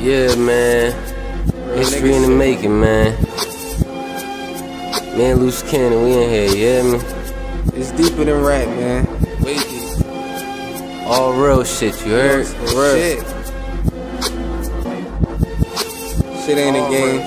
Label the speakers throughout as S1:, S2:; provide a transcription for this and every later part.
S1: Yeah, man. History in the making, man. Man, loose cannon, we in here, yeah, man.
S2: It's deeper than rap, man.
S1: All real shit, you heard?
S2: Real. Shit. Shit ain't a game.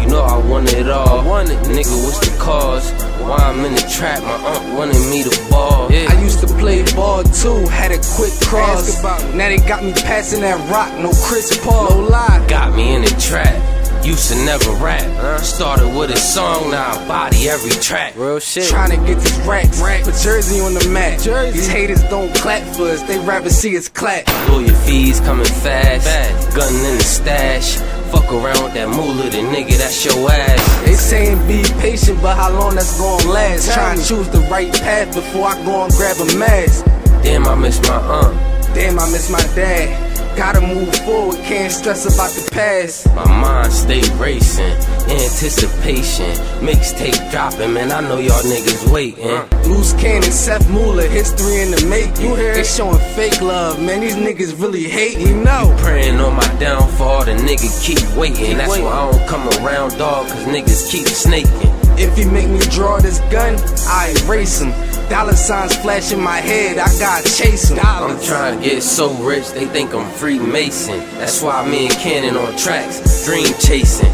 S1: You know I want it all. I want it. Nigga, what's the cause? Why I'm in the trap, my aunt wanted me to ball.
S2: Yeah. I used to play ball too, had a quick cross. Now they got me passing that rock, no Chris Paul. No lie.
S1: Got me in the trap. Used to never rap. Huh? Started with a song, now I body every track.
S2: Real shit. Trying to get these racks. Rack. Put Jersey on the map. Jersey. These haters don't clap for us, they rather see us clap.
S1: Lawyer fees coming fast. fast. Gun in the stash. Fuck around with that moolah, the nigga, that's your ass.
S2: They saying be patient, but how long that's gonna last? Try to choose the right path before I go and grab a mask.
S1: Damn, I miss my aunt.
S2: Damn, I miss my dad. Gotta move forward, can't stress about the past.
S1: My mind stay racing, anticipation. Mixtape dropping, man. I know y'all niggas waiting.
S2: Loose cannon, Seff Mulaa, history in the making. They showing fake love, man. These niggas really hate you know.
S1: You praying on my downfall, the nigga keep waiting. Keep That's waiting. why I don't come around, dog, cause niggas keep snaking.
S2: If he make me draw this gun, I erase him. Dollar signs flash in my head, I gotta chase chasing.
S1: I'm trying to get so rich, they think I'm Freemason. That's why me and Cannon on tracks, dream chasing.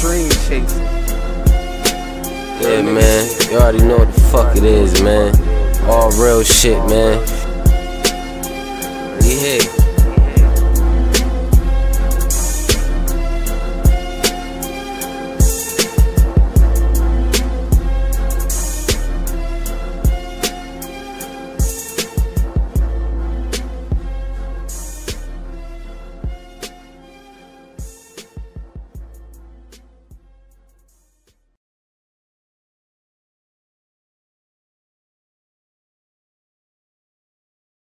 S2: Dream chasing.
S1: Yeah, man. You already know what the fuck it is, man. All real shit, man.